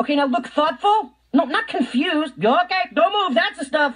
Okay, now look thoughtful. No, not confused. Okay, don't move. That's the stuff.